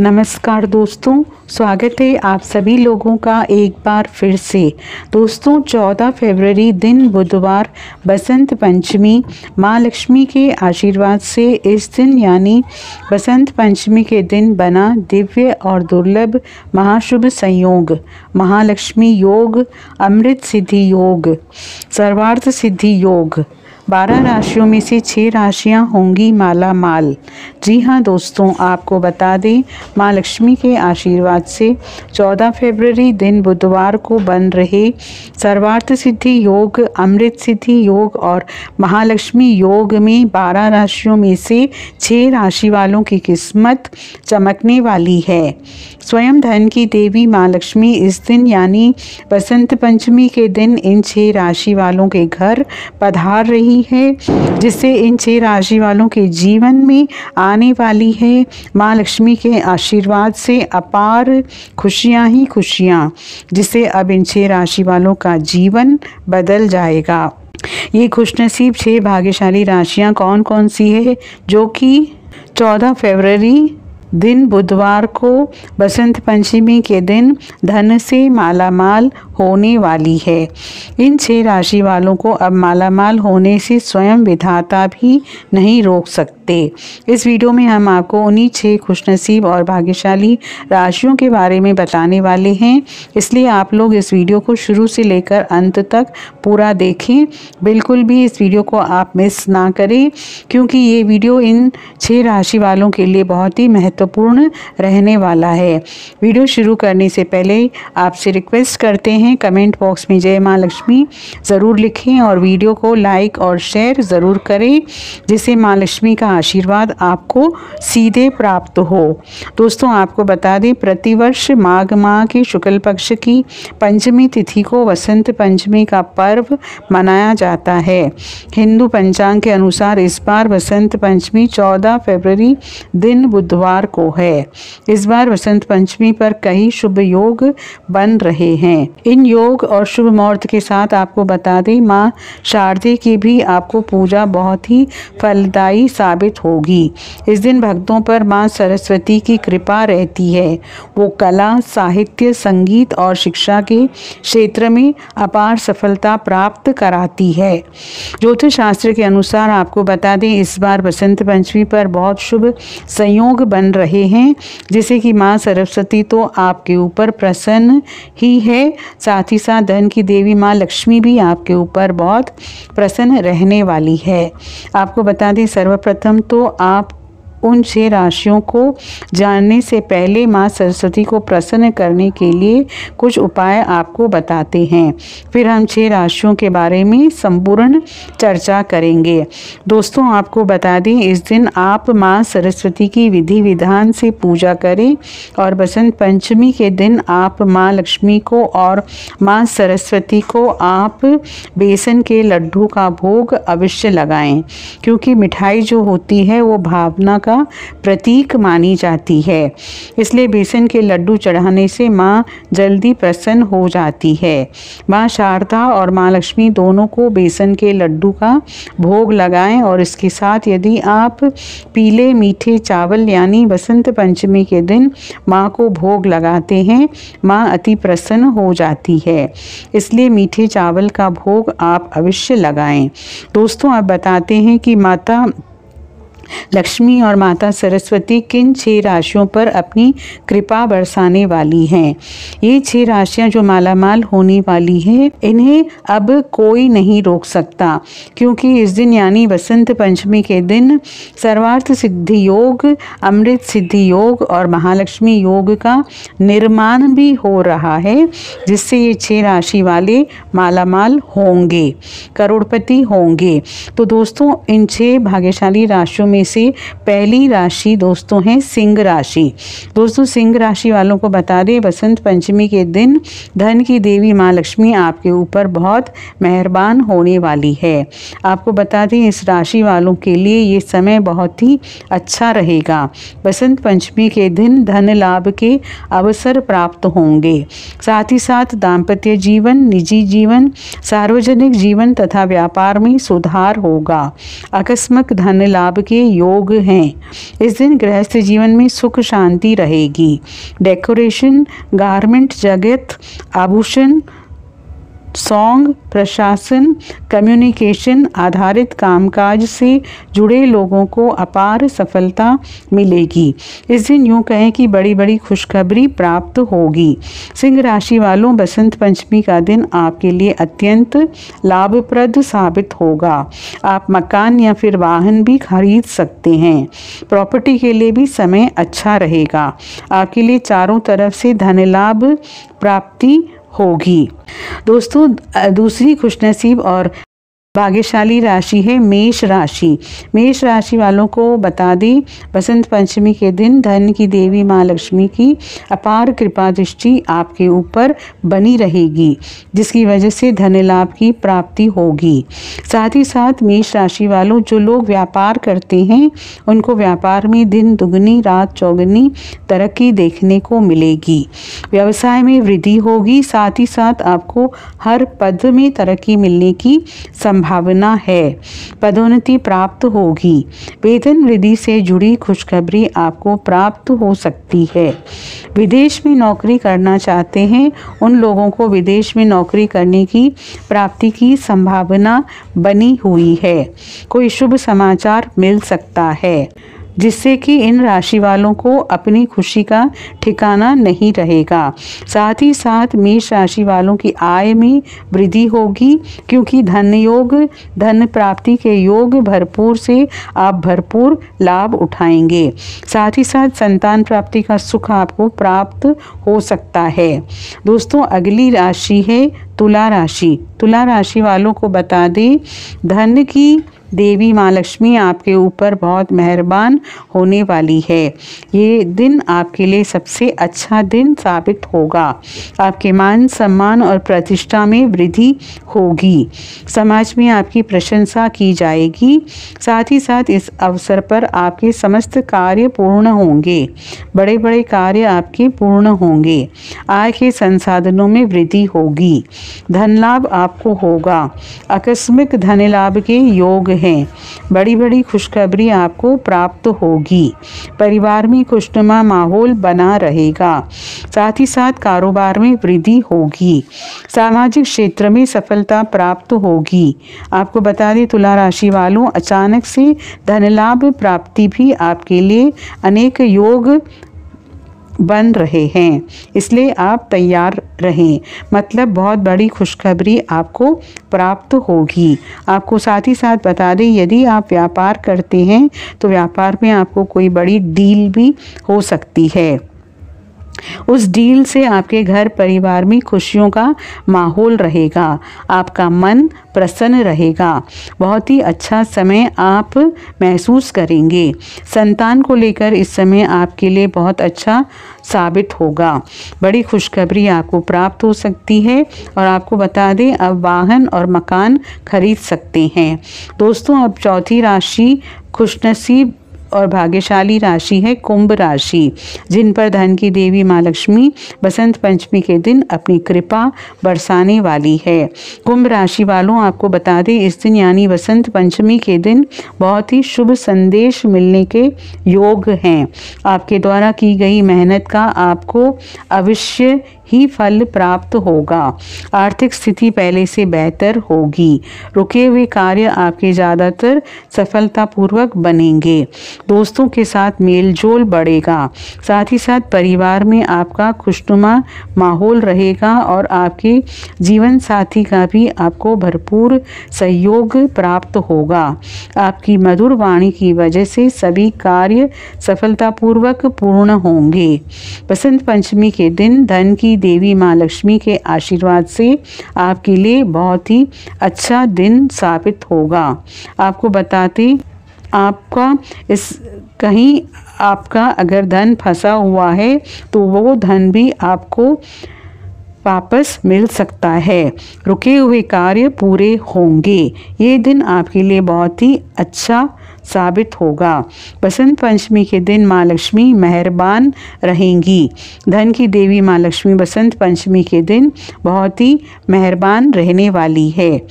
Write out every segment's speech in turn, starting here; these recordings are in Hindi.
नमस्कार दोस्तों, स्वागत है आप सभी लोगों का एक बार फिर से। दोस्तों 14 फरवरी दिन बुधवार, बसंत पंचमी, माँ लक्ष्मी के आशीर्वाद से इस दिन यानी बसंत पंचमी के दिन बना दिव्य और दुर्लभ महाशुभ संयोग, महालक्ष्मी योग, अमृत सिद्धि योग, सर्वार्थ सिद्धि योग। बारह राशियों में से छः राशियाँ होंगी माला माल जी हाँ दोस्तों, आपको बता दें, माँ लक्ष्मी के आशीर्वाद से 14 फरवरी दिन बुधवार को बन रहे सर्वार्थ सिद्धि योग, अमृत सिद्धि योग और महालक्ष्मी योग में 12 राशियों में से छः राशि वालों की किस्मत चमकने वाली है। स्वयं धन की देवी माँ लक्ष्मी इस दिन यानी बसंत पंचमी के दिन इन छः राशि वालों के घर पधार रही है जिससे इन छह राशि वालों के जीवन में आने वाली है। माँ लक्ष्मी के आशीर्वाद से अपार खुशियाँ ही खुशियाँ जिससे अब इन छह राशि वालों का जीवन बदल जाएगा। ये खुशनसीब छह भाग्यशाली राशियाँ कौन कौन सी है, जो कि 14 फरवरी दिन बुधवार को बसंत पंचमी के दिन धन से मालामाल होने वाली है। इन छह राशि वालों को अब मालामाल होने से स्वयं विधाता भी नहीं रोक सकते। इस वीडियो में हम आपको उन्हीं छह खुशनसीब और भाग्यशाली राशियों के बारे में बताने वाले हैं। इसलिए आप लोग इस वीडियो को शुरू से लेकर अंत तक पूरा देखें। बिल्कुल भी इस वीडियो को आप मिस ना करें, क्योंकि ये वीडियो इन छः राशि वालों के लिए बहुत ही महत्वपूर्ण रहने वाला है। वीडियो शुरू करने से पहले आपसे रिक्वेस्ट करते हैं, कमेंट बॉक्स में जय माँ लक्ष्मी ज़रूर लिखें और वीडियो को लाइक और शेयर ज़रूर करें, जिससे माँ लक्ष्मी का आशीर्वाद आपको सीधे प्राप्त हो। दोस्तों, आपको बता दें, प्रतिवर्ष माघ माह के शुक्ल पक्ष की पंचमी तिथि को वसंत पंचमी का पर्व मनाया जाता है। हिंदू पंचांग के अनुसार इस बार वसंत पंचमी 14 फरवरी दिन बुधवार को है। इस बार वसंत पंचमी पर कई शुभ योग बन रहे हैं। इन योग और शुभ मुहूर्त के साथ आपको बता दें, माँ शारदे की भी आपको पूजा बहुत ही फलदायी साबित होगी। इस दिन भक्तों पर माँ सरस्वती की कृपा रहती है। वो कला, साहित्य, संगीत और शिक्षा के क्षेत्र में अपार सफलता प्राप्त कराती है। ज्योतिष शास्त्र के अनुसार आपको बता दें, इस बार बसंत पंचमी पर बहुत शुभ संयोग बन रहे हैं। जैसे कि माँ सरस्वती तो आपके ऊपर प्रसन्न ही है। साथ ही साथ धन की देवी माँ लक्ष्मी भी आपके ऊपर बहुत प्रसन्न रहने वाली है। आपको बता दें, सर्वप्रथम तो आप उन छह राशियों को जानने से पहले माँ सरस्वती को प्रसन्न करने के लिए कुछ उपाय आपको बताते हैं। फिर हम छह राशियों के बारे में संपूर्ण चर्चा करेंगे। दोस्तों, आपको बता दें, इस दिन आप माँ सरस्वती की विधि विधान से पूजा करें और बसंत पंचमी के दिन आप माँ लक्ष्मी को और माँ सरस्वती को आप बेसन के लड्डू का भोग अवश्य लगाएँ, क्योंकि मिठाई जो होती है वो भावना का प्रतीक मानी जाती है। इसलिए बेसन के लड्डू चढ़ाने से माँ जल्दी प्रसन्न हो जाती है। माँ शारदा और माँ लक्ष्मी दोनों को बेसन के लड्डू का भोग लगाएँ और इसके साथ यदि आप पीले मीठे चावल यानी बसंत पंचमी के दिन माँ को भोग लगाते हैं, माँ अति प्रसन्न हो जाती है। इसलिए मीठे चावल का भोग आप अवश्य लगाएँ। दोस्तों, आप बताते हैं कि माता लक्ष्मी और माता सरस्वती किन छह राशियों पर अपनी कृपा बरसाने वाली हैं? ये छह राशियाँ जो मालामाल होने वाली है, इन्हें अब कोई नहीं रोक सकता, क्योंकि इस दिन यानी बसंत पंचमी के दिन सर्वार्थ सिद्धि योग, अमृत सिद्धि योग और महालक्ष्मी योग का निर्माण भी हो रहा है, जिससे ये छह राशि वाले मालामाल होंगे, करोड़पति होंगे। तो दोस्तों, इन छह भाग्यशाली राशियों में में से पहली राशि दोस्तों है सिंह राशि। दोस्तों, सिंह राशि वालों को बता दें, बसंत पंचमी के दिन धन की देवी माँ लक्ष्मी आपके ऊपर बहुत मेहरबान होने वाली है। आपको बता दें, इस राशि वालों के लिए ये समय बहुत ही अच्छा रहेगा। बसंत पंचमी के दिन धन लाभ के अवसर प्राप्त होंगे। साथ ही साथ दाम्पत्य जीवन, निजी जीवन, सार्वजनिक जीवन तथा व्यापार में सुधार होगा। अकस्मक धन लाभ के योग हैं। इस दिन गृहस्थ जीवन में सुख शांति रहेगी। डेकोरेशन गारमेंट जगत आभूषण सॉन्ग, प्रशासन कम्युनिकेशन आधारित कामकाज से जुड़े लोगों को अपार सफलता मिलेगी। इस दिन यूँ कहें कि बड़ी बड़ी खुशखबरी प्राप्त होगी। सिंह राशि वालों, बसंत पंचमी का दिन आपके लिए अत्यंत लाभप्रद साबित होगा। आप मकान या फिर वाहन भी खरीद सकते हैं। प्रॉपर्टी के लिए भी समय अच्छा रहेगा। आपके लिए चारों तरफ़ से धन लाभ प्राप्ति होगी। दोस्तों दूसरी खुशनसीब और भाग्यशाली राशि है मेष राशि। मेष राशि वालों को बता दें, बसंत पंचमी के दिन धन की देवी माँ लक्ष्मी की अपार कृपा दृष्टि आपके ऊपर बनी रहेगी, जिसकी वजह से धन लाभ की प्राप्ति होगी। साथ ही साथ मेष राशि वालों, जो लोग व्यापार करते हैं, उनको व्यापार में दिन दुगनी, रात चौगनी तरक्की देखने को मिलेगी। व्यवसाय में वृद्धि होगी, साथ ही साथ आपको हर पद में तरक्की मिलने की संभावना संभावना है। पदोन्नति प्राप्त होगी। वेतन वृद्धि से जुड़ी खुशखबरी आपको प्राप्त हो सकती है। विदेश में नौकरी करना चाहते हैं, उन लोगों को विदेश में नौकरी करने की प्राप्ति की संभावना बनी हुई है। कोई शुभ समाचार मिल सकता है। जिससे कि इन राशि वालों को अपनी खुशी का ठिकाना नहीं रहेगा। साथ ही साथ मेष राशि वालों की आय में वृद्धि होगी, क्योंकि धन योग धन प्राप्ति के योग भरपूर से आप भरपूर लाभ उठाएँगे। साथ ही साथ संतान प्राप्ति का सुख आपको प्राप्त हो सकता है। दोस्तों, अगली राशि है तुला राशि। तुला राशि वालों को बता दें, धन की देवी माँ लक्ष्मी आपके ऊपर बहुत मेहरबान होने वाली है। ये दिन आपके लिए सबसे अच्छा दिन साबित होगा। आपके मान सम्मान और प्रतिष्ठा में वृद्धि होगी। समाज में आपकी प्रशंसा की जाएगी। साथ ही साथ इस अवसर पर आपके समस्त कार्य पूर्ण होंगे। बड़े बड़े कार्य आपके पूर्ण होंगे। आय के संसाधनों में वृद्धि होगी। धन लाभ आपको होगा। आकस्मिक धन लाभ के योग हैं। बड़ी बड़ी खुशखबरी आपको प्राप्त होगी। परिवार में खुशनुमा माहौल बना रहेगा। साथ ही साथ कारोबार में वृद्धि होगी। सामाजिक क्षेत्र में सफलता प्राप्त होगी। आपको बता दें, तुला राशि वालों अचानक से धन लाभ प्राप्ति भी आपके लिए अनेक योग बन रहे हैं। इसलिए आप तैयार रहें। मतलब बहुत बड़ी खुशखबरी आपको प्राप्त होगी। आपको साथ ही साथ बता दें, यदि आप व्यापार करते हैं तो व्यापार में आपको कोई बड़ी डील भी हो सकती है। उस डील से आपके घर परिवार में खुशियों का माहौल रहेगा, आपका मन प्रसन्न रहेगा। बहुत ही अच्छा समय आप महसूस करेंगे। संतान को लेकर इस समय आपके लिए बहुत अच्छा साबित होगा। बड़ी खुशखबरी आपको प्राप्त हो सकती है और आपको बता दें, अब वाहन और मकान खरीद सकते हैं। दोस्तों, अब चौथी राशि खुशनसीब और भाग्यशाली राशि है कुंभ राशि, जिन पर धन की देवी माँ लक्ष्मी बसंत पंचमी के दिन अपनी कृपा बरसाने वाली है। कुंभ राशि वालों, आपको बता दें, इस दिन यानी बसंत पंचमी के दिन बहुत ही शुभ संदेश मिलने के योग हैं। आपके द्वारा की गई मेहनत का आपको अवश्य ही फल प्राप्त होगा। आर्थिक स्थिति पहले से बेहतर होगी। रुके हुए कार्य आपके ज़्यादातर सफलतापूर्वक बनेंगे। दोस्तों के साथ मेल जोल बढ़ेगा। साथ ही साथ परिवार में आपका खुशनुमा माहौल रहेगा और आपके जीवन साथी का भी आपको भरपूर सहयोग प्राप्त होगा। आपकी मधुर वाणी की वजह से सभी कार्य सफलतापूर्वक पूर्ण होंगे। बसंत पंचमी के दिन धन की देवी माँ लक्ष्मी के आशीर्वाद से आपके लिए बहुत ही अच्छा दिन साबित होगा। आपको बताते, आपका इस, कहीं आपका अगर धन फंसा हुआ है तो वो धन भी आपको वापस मिल सकता है। रुके हुए कार्य पूरे होंगे। ये दिन आपके लिए बहुत ही अच्छा साबित होगा। बसंत पंचमी के दिन माँ लक्ष्मी मेहरबान रहेंगी। धन की देवी माँ लक्ष्मी बसंत पंचमी के दिन बहुत ही मेहरबान रहने वाली है।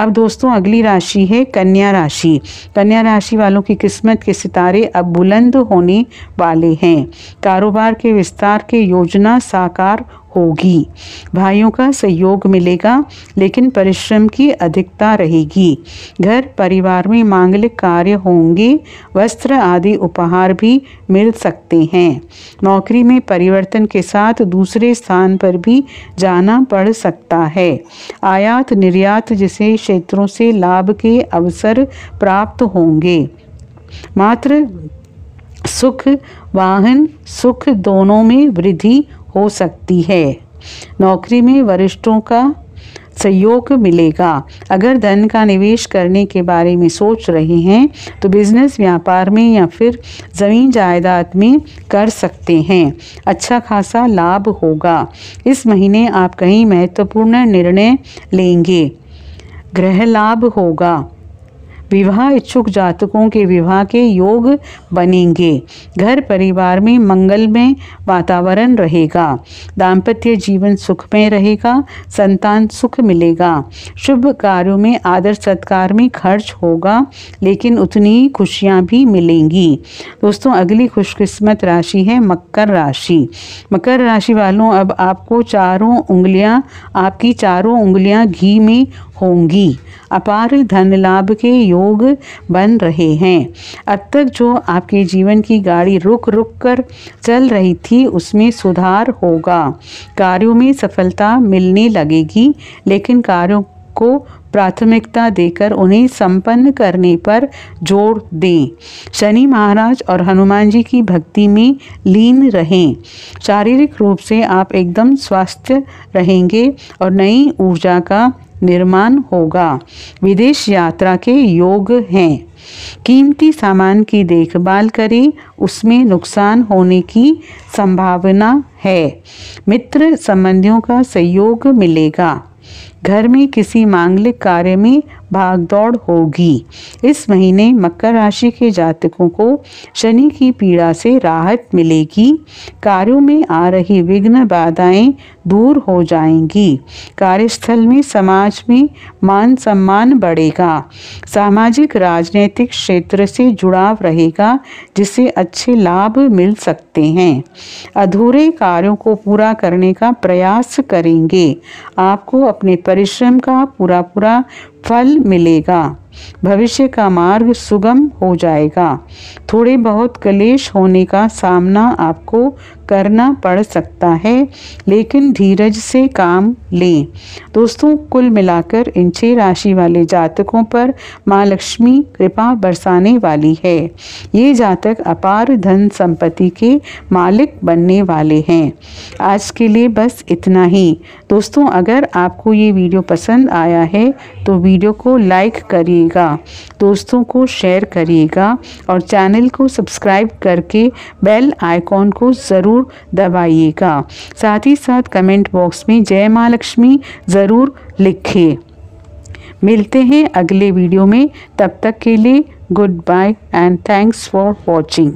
अब दोस्तों, अगली राशि है कन्या राशि। कन्या राशि वालों की किस्मत के सितारे अब बुलंद होने वाले हैं। कारोबार के विस्तार के योजना साकार होगी। भाइयों का सहयोग मिलेगा, लेकिन परिश्रम की अधिकता रहेगी। घर, परिवार में मांगलिक कार्य होंगे, वस्त्र आदि उपहार भी मिल सकते हैं। नौकरी में परिवर्तन के साथ दूसरे स्थान पर भी जाना पड़ सकता है। आयात निर्यात जैसे क्षेत्रों से लाभ के अवसर प्राप्त होंगे। मात्र सुख, वाहन सुख दोनों में वृद्धि हो सकती है। नौकरी में वरिष्ठों का सहयोग मिलेगा। अगर धन का निवेश करने के बारे में सोच रहे हैं तो बिज़नेस व्यापार में या फिर ज़मीन जायदाद में कर सकते हैं। अच्छा खासा लाभ होगा। इस महीने आप कहीं महत्वपूर्ण निर्णय लेंगे। ग्रह लाभ होगा। विवाह इच्छुक जातकों के विवाह के योग बनेंगे। घर परिवार में मंगलमय वातावरण रहेगा। दाम्पत्य जीवन सुखमय रहेगा। संतान सुख मिलेगा। शुभ कार्यों में आदर सत्कार में खर्च होगा, लेकिन उतनी खुशियाँ भी मिलेंगी। दोस्तों, अगली खुशकिस्मत राशि है मकर राशि। मकर राशि वालों, अब आपको चारों उंगलियाँ, आपकी चारों उंगलियाँ घी में होंगी। अपार धन लाभ के योग बन रहे हैं। अब तक जो आपके जीवन की गाड़ी रुक रुक कर चल रही थी, उसमें सुधार होगा। कार्यों में सफलता मिलने लगेगी, लेकिन कार्यों को प्राथमिकता देकर उन्हें संपन्न करने पर ज़ोर दें। शनि महाराज और हनुमान जी की भक्ति में लीन रहें। शारीरिक रूप से आप एकदम स्वस्थ रहेंगे और नई ऊर्जा का निर्माण होगा। विदेश यात्रा के योग हैं। कीमती सामान की देखभाल करें, उसमें नुकसान होने की संभावना है। मित्र संबंधियों का सहयोग मिलेगा। घर में किसी मांगलिक कार्य में भागदौड़ होगी। इस महीने मकर राशि के जातकों को शनि की पीड़ा से राहत मिलेगी। कार्यों में आ रही विघ्न बाधाएँ दूर हो जाएँगी। कार्यस्थल में समाज में मान सम्मान बढ़ेगा। सामाजिक राजनीतिक क्षेत्र से जुड़ाव रहेगा, जिससे अच्छे लाभ मिल सकते हैं। अधूरे कार्यों को पूरा करने का प्रयास करेंगे। आपको अपने परिश्रम का पूरा पूरा फल मिलेगा। भविष्य का मार्ग सुगम हो जाएगा। थोड़े बहुत कलेश होने का सामना आपको करना पड़ सकता है, लेकिन धीरज से काम लें। दोस्तों, कुल मिलाकर इन छह राशि वाले जातकों पर माँ लक्ष्मी कृपा बरसाने वाली है। ये जातक अपार धन संपत्ति के मालिक बनने वाले हैं। आज के लिए बस इतना ही। दोस्तों, अगर आपको ये वीडियो पसंद आया है तो वीडियो को लाइक करिएगा, दोस्तों को शेयर करिएगा और चैनल को सब्सक्राइब करके बेल आइकॉन को ज़रूर दबाइएगा। साथ ही साथ कमेंट बॉक्स में जय माँ लक्ष्मी ज़रूर लिखें। मिलते हैं अगले वीडियो में, तब तक के लिए goodbye and thanks for watching.